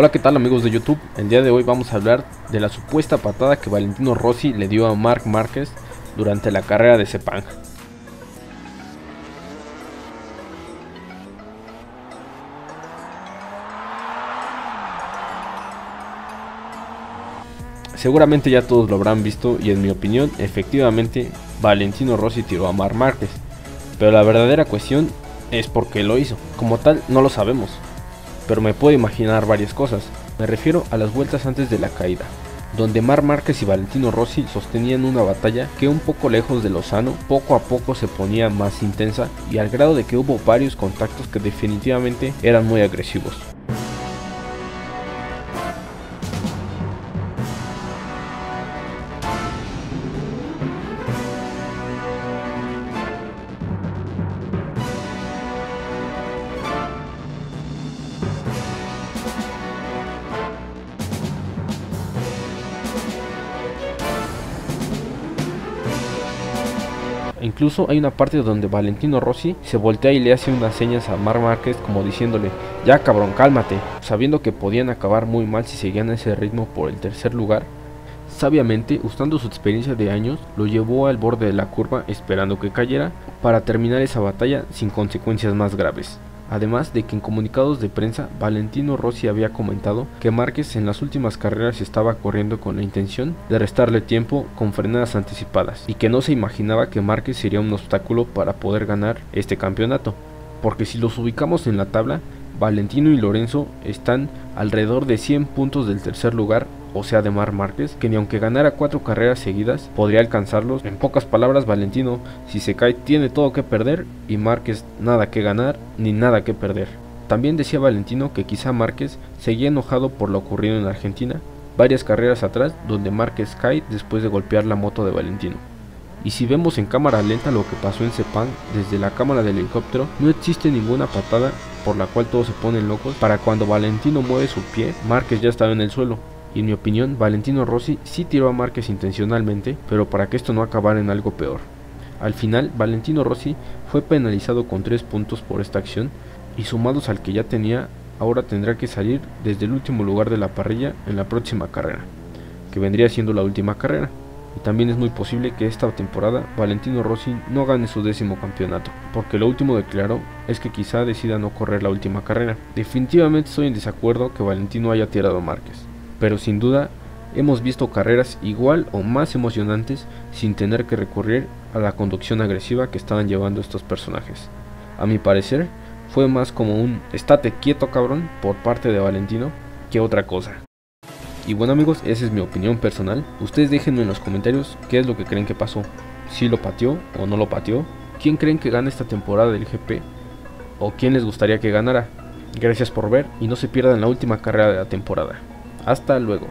Hola, ¿qué tal amigos de YouTube? El día de hoy vamos a hablar de la supuesta patada que Valentino Rossi le dio a Marc Márquez durante la carrera de Sepang. Seguramente ya todos lo habrán visto y en mi opinión, efectivamente, Valentino Rossi tiró a Marc Márquez. Pero la verdadera cuestión es por qué lo hizo. Como tal, no lo sabemos. Pero me puedo imaginar varias cosas. Me refiero a las vueltas antes de la caída, donde Mar Márquez y Valentino Rossi sostenían una batalla que un poco lejos de Lozano, poco a poco se ponía más intensa y al grado de que hubo varios contactos que definitivamente eran muy agresivos. Incluso hay una parte donde Valentino Rossi se voltea y le hace unas señas a Mar Márquez como diciéndole, ya cabrón, cálmate, sabiendo que podían acabar muy mal si seguían ese ritmo por el tercer lugar. Sabiamente, usando su experiencia de años, lo llevó al borde de la curva esperando que cayera para terminar esa batalla sin consecuencias más graves. Además de que en comunicados de prensa, Valentino Rossi había comentado que Márquez en las últimas carreras estaba corriendo con la intención de restarle tiempo con frenadas anticipadas y que no se imaginaba que Márquez sería un obstáculo para poder ganar este campeonato. Porque si los ubicamos en la tabla, Valentino y Lorenzo están alrededor de 100 puntos del tercer lugar o sea de Mar Márquez, que ni aunque ganara cuatro carreras seguidas podría alcanzarlos. En pocas palabras, Valentino, si se cae, tiene todo que perder y Márquez nada que ganar ni nada que perder. También decía Valentino que quizá Márquez seguía enojado por lo ocurrido en Argentina, varias carreras atrás, donde Márquez cae después de golpear la moto de Valentino. Y si vemos en cámara lenta lo que pasó en Sepang desde la cámara del helicóptero, no existe ninguna patada por la cual todos se ponen locos. Para cuando Valentino mueve su pie, Márquez ya estaba en el suelo, y en mi opinión Valentino Rossi sí tiró a Márquez intencionalmente, pero para que esto no acabara en algo peor. Al final, Valentino Rossi fue penalizado con 3 puntos por esta acción y sumados al que ya tenía, ahora tendrá que salir desde el último lugar de la parrilla en la próxima carrera, que vendría siendo la última carrera. Y también es muy posible que esta temporada Valentino Rossi no gane su décimo campeonato, porque lo último declaró es que quizá decida no correr la última carrera. Definitivamente estoy en desacuerdo que Valentino haya tirado a Márquez pero sin duda hemos visto carreras igual o más emocionantes sin tener que recurrir a la conducción agresiva que estaban llevando estos personajes. A mi parecer, fue más como un estate quieto cabrón por parte de Valentino que otra cosa. Y bueno amigos, esa es mi opinión personal. Ustedes déjenme en los comentarios qué es lo que creen que pasó. Si lo pateó o no lo pateó. ¿Quién creen que gane esta temporada del GP? ¿O quién les gustaría que ganara? Gracias por ver y no se pierdan la última carrera de la temporada. Hasta luego.